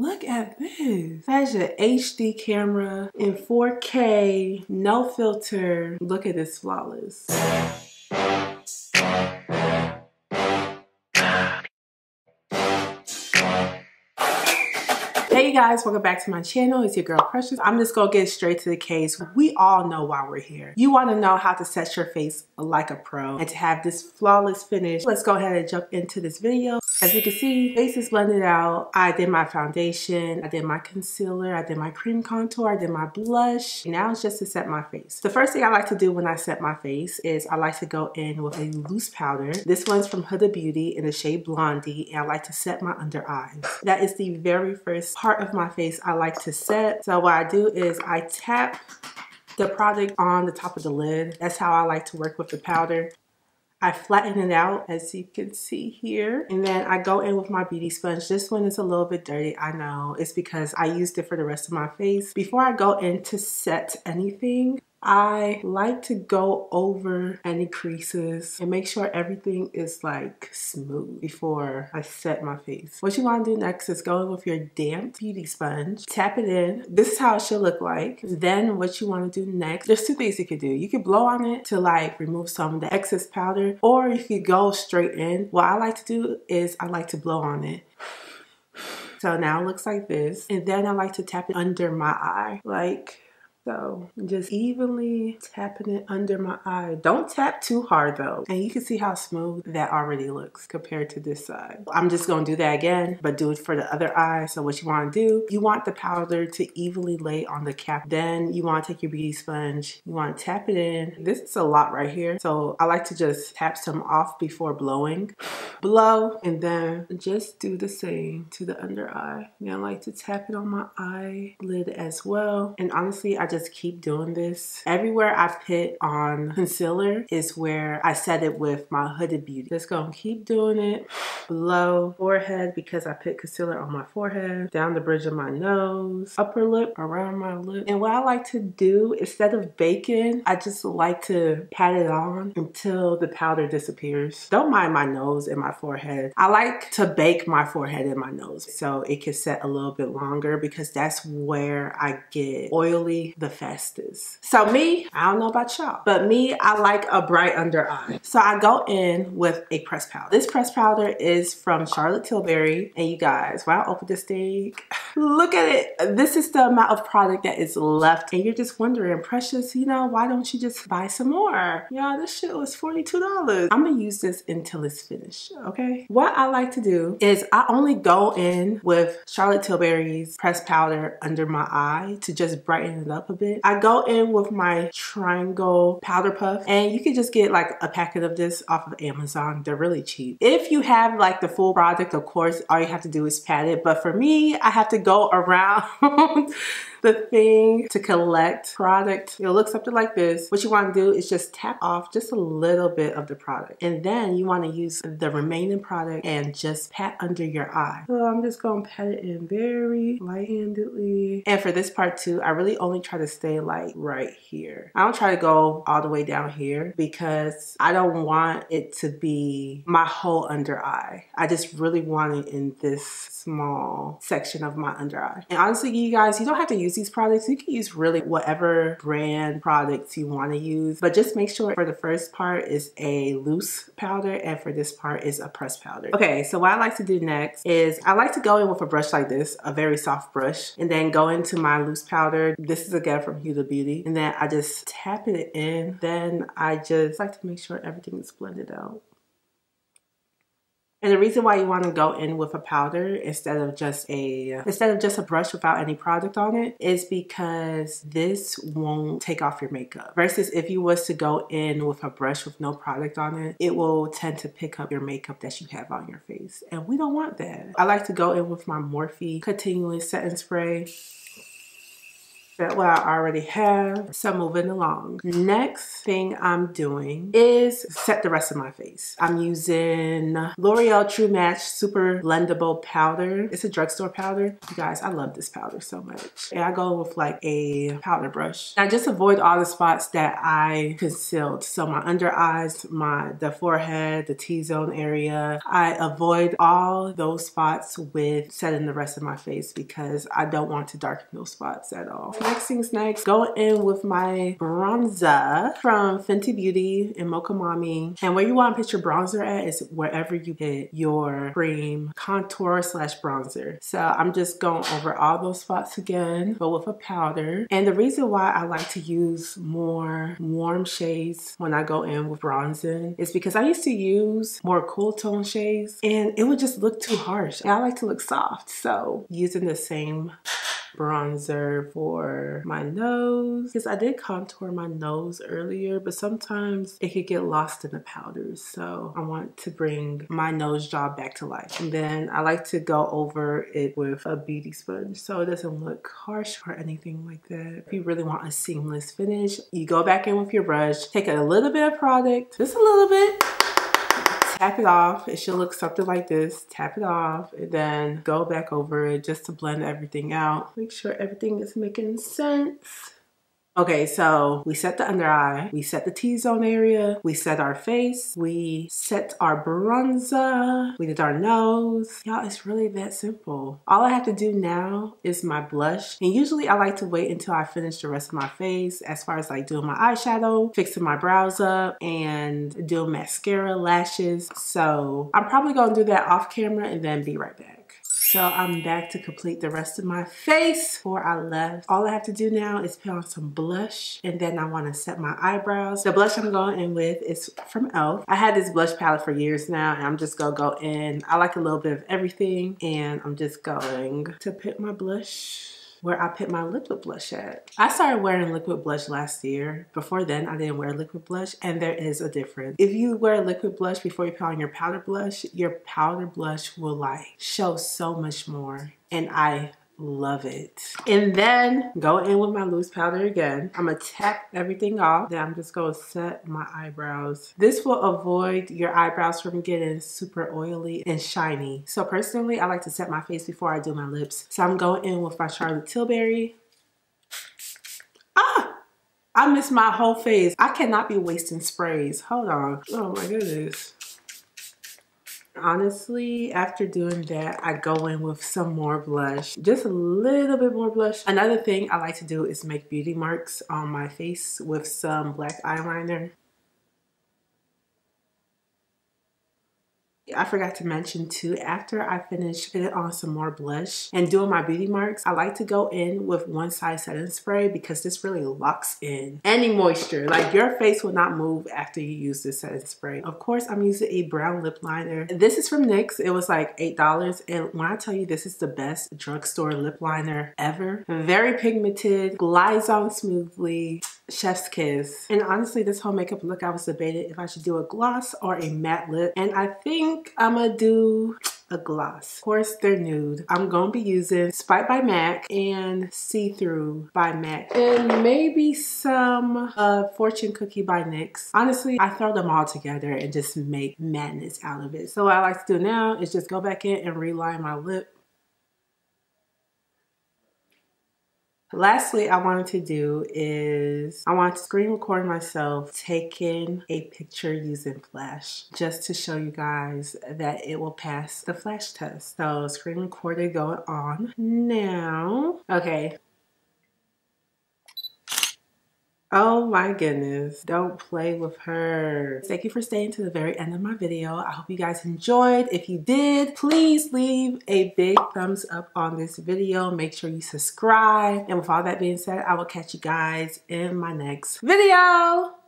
Look at this. That's an HD camera in 4K, no filter. Look at this flawless. Hey you guys, welcome back to my channel. It's your girl Precious. I'm just gonna get straight to the case. We all know why we're here. You wanna know how to set your face like a pro and to have this flawless finish. Let's go ahead and jump into this video. As you can see, face is blended out. I did my foundation, I did my concealer, I did my cream contour, I did my blush. Now it's just to set my face. The first thing I like to do when I set my face is I like to go in with a loose powder. This one's from Huda Beauty in the shade Blondie and I like to set my under eyes. That is the very first part of my face I like to set. So what I do is I tap the product on the top of the lid. That's how I like to work with the powder. I flatten it out as you can see here. And then I go in with my beauty sponge. This one is a little bit dirty, I know. It's because I used it for the rest of my face. Before I go in to set anything, I like to go over any creases and make sure everything is like smooth before I set my face. What you want to do next is go in with your damp beauty sponge, tap it in. This is how it should look like. Then what you want to do next, there's two things you could do. You could blow on it to like remove some of the excess powder or you could go straight in. What I like to do is I like to blow on it. So now it looks like this. And then I like to tap it under my eye. Like so just evenly tapping it under my eye. Don't tap too hard though. And you can see how smooth that already looks compared to this side. I'm just gonna do that again, but do it for the other eye. So what you wanna do, you want the powder to evenly lay on the cap. Then you wanna take your beauty sponge, you wanna tap it in. This is a lot right here. So I like to just tap some off before blowing. Blow and then just do the same to the under eye. And I like to tap it on my eyelid as well. And honestly, I just keep doing this. Everywhere I've put on concealer is where I set it with my Huda Beauty. Just gonna keep doing it below forehead because I put concealer on my forehead, down the bridge of my nose, upper lip, around my lip. And what I like to do, instead of baking, I just like to pat it on until the powder disappears. Don't mind my nose and my forehead. I like to bake my forehead and my nose so it can set a little bit longer because that's where I get oily the fastest. So me, I don't know about y'all, but me, I like a bright under eye. So I go in with a press powder. This press powder is from Charlotte Tilbury. And you guys, when I open this thing, look at it. This is the amount of product that is left. And you're just wondering, Precious, you know, why don't you just buy some more? Y'all, this shit was $42. I'm gonna use this until it's finished, okay? What I like to do is I only go in with Charlotte Tilbury's press powder under my eye to just brighten it up a bit. I go in with my triangle powder puff and you can just get like a packet of this off of Amazon. They're really cheap. If you have like the full product, of course, all you have to do is pat it. But for me, I have to go around the thing to collect product. It looks something like this. What you want to do is just tap off just a little bit of the product. And then you want to use the remaining product and just pat under your eye. So I'm just going to pat it in very light-handedly. And for this part too, I really only try to stay like right here. I don't try to go all the way down here because I don't want it to be my whole under eye. I just really want it in this small section of my under eye. And honestly, you guys, you don't have to use these products. You can use really whatever brand products you want to use, but just make sure for the first part is a loose powder and for this part is a pressed powder. Okay, so what I like to do next is I like to go in with a brush like this, a very soft brush, and then go into my loose powder. This is again from Huda Beauty. And then I just tap it in. Then I just like to make sure everything is blended out. And the reason why you want to go in with a powder instead of just a instead of just a brush without any product on it is because this won't take off your makeup. Versus if you was to go in with a brush with no product on it, it will tend to pick up your makeup that you have on your face. And we don't want that. I like to go in with my Morphe Continuous Setting Spray That what I already have. So moving along. Next thing I'm doing is set the rest of my face. I'm using L'Oreal True Match Super Blendable Powder. It's a drugstore powder. You guys, I love this powder so much. And I go with like a powder brush. I just avoid all the spots that I concealed. So my under eyes, my the forehead, the T-zone area. I avoid all those spots with setting the rest of my face because I don't want to darken those spots at all. Thing's next, go in with my bronzer from Fenty Beauty in Mocha Mami. And where you want to put your bronzer at is wherever you get your cream contour slash bronzer. So I'm just going over all those spots again, but with a powder. And the reason why I like to use more warm shades when I go in with bronzing is because I used to use more cool tone shades and it would just look too harsh. And I like to look soft. So using the same bronzer for my nose. Because I did contour my nose earlier but sometimes it could get lost in the powders. So I want to bring my nose job back to life. And then I like to go over it with a beauty sponge so it doesn't look harsh or anything like that. If you really want a seamless finish you go back in with your brush take a little bit of product just a little bit tap it off. It should look something like this. Tap it off and then go back over it just to blend everything out. Make sure everything is making sense. Okay, so we set the under eye, we set the T-zone area, we set our face, we set our bronzer, we did our nose. Y'all, it's really that simple. All I have to do now is my blush. And usually I like to wait until I finish the rest of my face as far as like doing my eyeshadow, fixing my brows up, and doing mascara, lashes. So I'm probably gonna do that off camera and then be right back. So I'm back to complete the rest of my face before I left. All I have to do now is put on some blush and then I want to set my eyebrows. The blush I'm going in with is from e.l.f. I had this blush palette for years now and I'm just going to go in. I like a little bit of everything and I'm just going to put my blush where I put my liquid blush at. I started wearing liquid blush last year. Before then, I didn't wear liquid blush and there is a difference. If you wear liquid blush before you put on your powder blush, your powder blush will like show so much more. And I love it. And then go in with my loose powder again. I'm gonna tap everything off. Then I'm just gonna set my eyebrows. This will avoid your eyebrows from getting super oily and shiny. So personally, I like to set my face before I do my lips. So I'm going in with my Charlotte Tilbury. Ah! I missed my whole face. I cannot be wasting sprays. Hold on. Oh my goodness. Honestly, after doing that, I go in with some more blush. Just a little bit more blush. Another thing I like to do is make beauty marks on my face with some black eyeliner. I forgot to mention too, after I finish putting on some more blush and doing my beauty marks, I like to go in with one size setting spray because this really locks in any moisture. Like your face will not move after you use this setting spray. Of course, I'm using a brown lip liner. This is from NYX. It was like $8. And when I tell you this is the best drugstore lip liner ever, very pigmented, glides on smoothly, chef's kiss. And honestly, this whole makeup look, I was debating if I should do a gloss or a matte lip. And I think I'm gonna do a gloss. Of course, they're nude. I'm gonna be using Spice by MAC and See Through by MAC. And maybe some uh, Fortune Cookie by NYX. Honestly, I throw them all together and just make madness out of it. So what I like to do now is just go back in and reline my lip Lastly, I wanted to do is I want to screen record myself taking a picture using flash just to show you guys that it will pass the flash test. So screen recorded going on now. Okay, Oh my goodness, don't play with her. Thank you for staying to the very end of my video. I hope you guys enjoyed. If you did, please leave a big thumbs up on this video. Make sure you subscribe. And with all that being said, I will catch you guys in my next video.